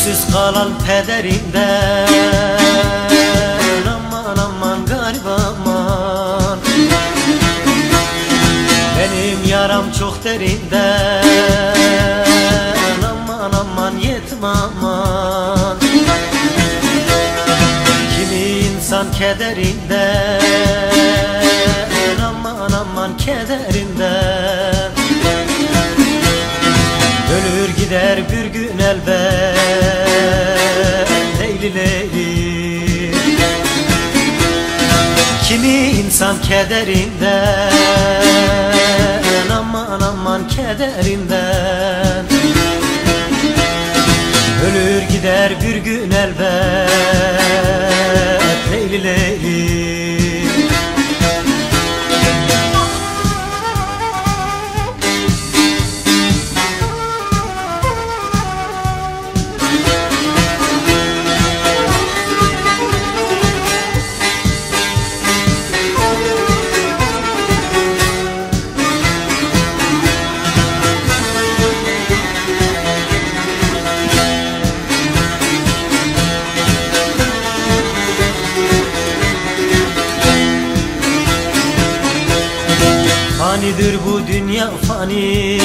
Öksüz kalan pederinden Aman aman garip aman. Benim yaram çok derinden Aman aman yetim aman. Kimi insan kederinden Aman aman kederinden. Ölür gider bir gün insan kederinden Aman aman kederinden. Ölür gider bir gün elbet Fanidir bu dünya fani.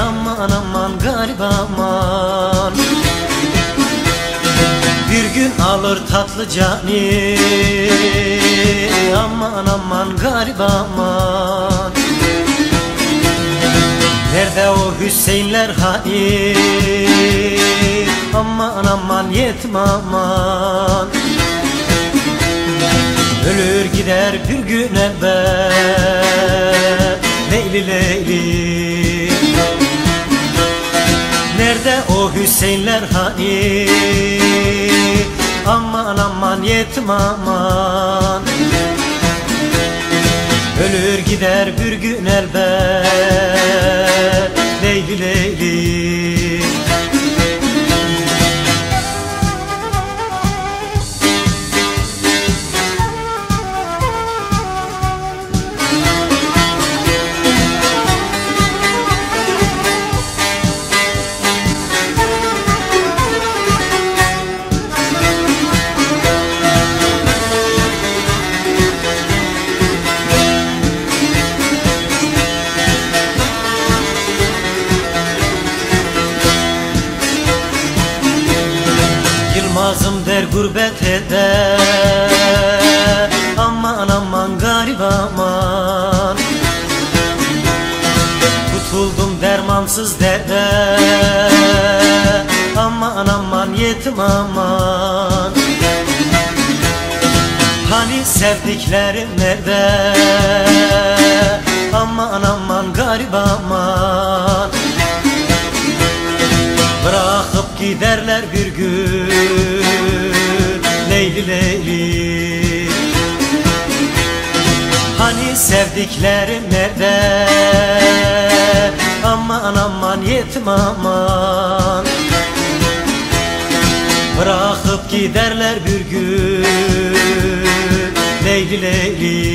Aman aman garip aman. Bir gün alır tatlı cani. Aman aman garip aman. Nerede o Hüseyinler hani Aman aman yetim aman Ölür gider bir gün evvel. Leyli leyli. Nerede o Hüseyinler hani? Aman aman yetim aman. Ölür gider bir gün elbet Leyli leyli Yılmazım der gurbet eder Aman aman garip aman. Tutuldum dermansız derde. Aman aman yetim aman. Hani sevdiklerim nerede? Aman aman garip aman. Bırakıp giderler bir gün sevdiklerim nerede? Aman aman yetim aman. Bırakıp giderler bir gün. Leyli leyli